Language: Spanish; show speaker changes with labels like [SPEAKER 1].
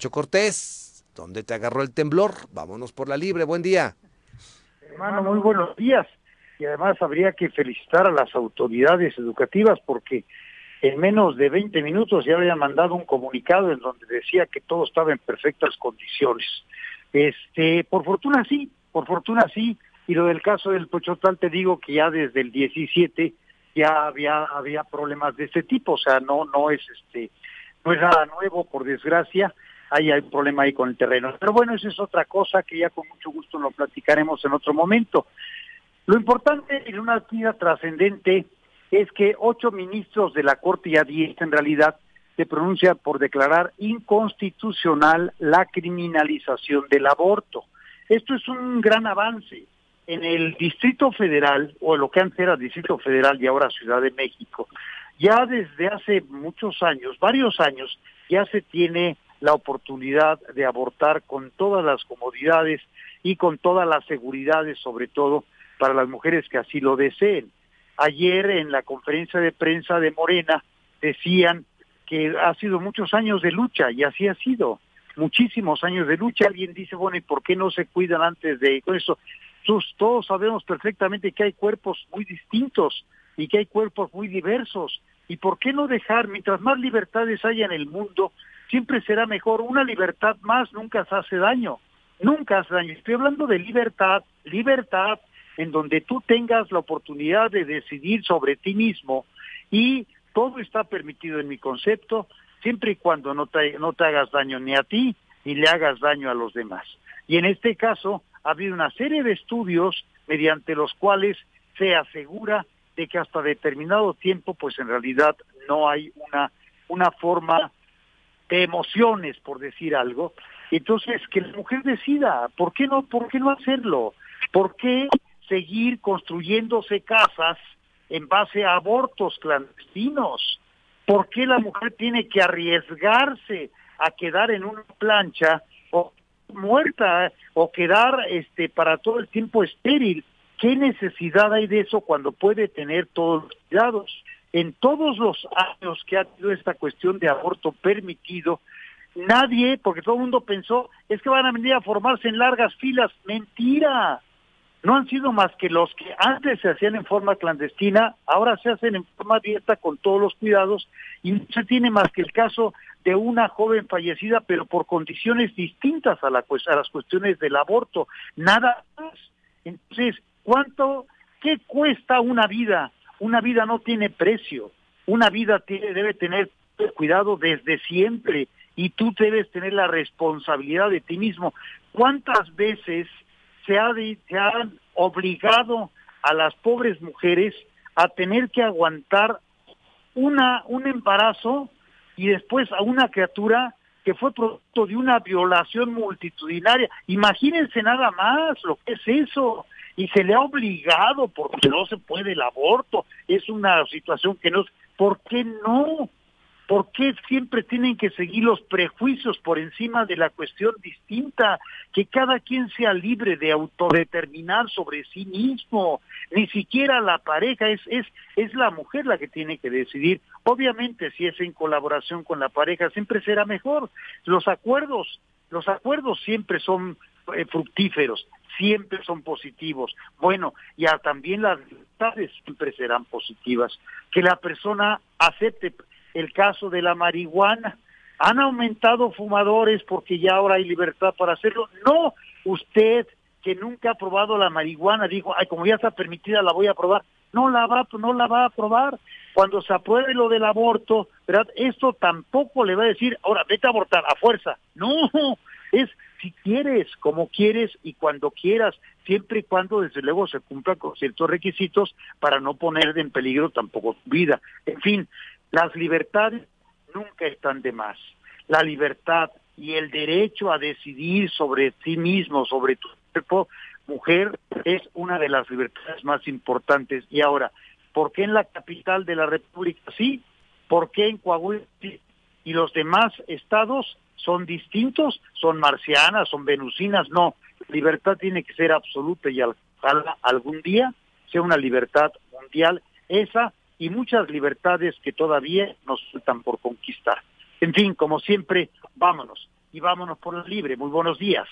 [SPEAKER 1] Nacho Cortés, ¿dónde te agarró el temblor? Vámonos por la libre, buen día.
[SPEAKER 2] Hermano, muy buenos días. Y además habría que felicitar a las autoridades educativas porque en menos de 20 minutos ya habían mandado un comunicado en donde decía que todo estaba en perfectas condiciones. Este, por fortuna sí, por fortuna sí, y lo del caso del Pochotal te digo que ya desde el 17 ya había había problemas de este tipo, o sea, no no es este no es nada nuevo por desgracia, ahí hay un problema ahí con el terreno. Pero bueno, eso es otra cosa que ya con mucho gusto lo platicaremos en otro momento. Lo importante en una actividad trascendente es que ocho ministros de la Corte, ya diez en realidad, se pronuncian por declarar inconstitucional la criminalización del aborto. Esto es un gran avance. En el Distrito Federal, o lo que antes era Distrito Federal y ahora Ciudad de México, ya desde hace muchos años, varios años, ya se tiene la oportunidad de abortar con todas las comodidades y con todas las seguridades, sobre todo para las mujeres que así lo deseen. Ayer en la conferencia de prensa de Morena decían que ha sido muchos años de lucha y así ha sido, muchísimos años de lucha. Alguien dice, bueno, ¿y por qué no se cuidan antes de eso? todos sabemos perfectamente que hay cuerpos muy distintos y que hay cuerpos muy diversos. ¿Y por qué no dejar, mientras más libertades haya en el mundo, siempre será mejor? Una libertad más nunca se hace daño, nunca hace daño. Estoy hablando de libertad, libertad en donde tú tengas la oportunidad de decidir sobre ti mismo y todo está permitido en mi concepto, siempre y cuando no te, no te hagas daño ni a ti ni le hagas daño a los demás. Y en este caso, ha habido una serie de estudios mediante los cuales se asegura de que hasta determinado tiempo, pues en realidad no hay una, una forma de emociones, por decir algo. Entonces, que la mujer decida, ¿por qué no, por qué no hacerlo? ¿Por qué seguir construyéndose casas en base a abortos clandestinos? ¿Por qué la mujer tiene que arriesgarse a quedar en una plancha o muerta o quedar este para todo el tiempo estéril. ¿Qué necesidad hay de eso cuando puede tener todos los cuidados? En todos los años que ha tenido esta cuestión de aborto permitido, nadie, porque todo el mundo pensó, es que van a venir a formarse en largas filas. Mentira. No han sido más que los que antes se hacían en forma clandestina, ahora se hacen en forma abierta con todos los cuidados y no se tiene más que el caso de una joven fallecida, pero por condiciones distintas a, la, a las cuestiones del aborto. Nada más. Entonces, ¿cuánto, qué cuesta una vida? Una vida no tiene precio. Una vida tiene, debe tener cuidado desde siempre y tú debes tener la responsabilidad de ti mismo. ¿Cuántas veces se, ha se han obligado a las pobres mujeres a tener que aguantar una un embarazo y después a una criatura que fue producto de una violación multitudinaria. Imagínense nada más lo que es eso. Y se le ha obligado porque no se puede el aborto. Es una situación que no... ¿Por qué no? ¿Por qué siempre tienen que seguir los prejuicios por encima de la cuestión distinta? Que cada quien sea libre de autodeterminar sobre sí mismo. Ni siquiera la pareja es, es, es la mujer la que tiene que decidir. Obviamente, si es en colaboración con la pareja, siempre será mejor. Los acuerdos, los acuerdos siempre son fructíferos, siempre son positivos. Bueno, y también las libertades siempre serán positivas. Que la persona acepte el caso de la marihuana. ¿Han aumentado fumadores porque ya ahora hay libertad para hacerlo? No, usted que nunca ha probado la marihuana dijo, ay, como ya está permitida la voy a probar. No la va, no la va a probar. Cuando se apruebe lo del aborto, ¿verdad? Esto tampoco le va a decir, ahora vete a abortar a fuerza. No, es si quieres, como quieres y cuando quieras, siempre y cuando desde luego se cumplan con ciertos requisitos para no poner en peligro tampoco tu vida. En fin, las libertades nunca están de más. La libertad y el derecho a decidir sobre sí mismo, sobre tu cuerpo, mujer, es una de las libertades más importantes. Y ahora, ¿por qué en la capital de la República sí? ¿Por qué en Coahuila sí? Y los demás estados son distintos, son marcianas, son venusinas, no. libertad tiene que ser absoluta y algún día sea una libertad mundial. Esa y muchas libertades que todavía nos faltan por conquistar. En fin, como siempre, vámonos. y vámonos por la libre. Muy buenos días.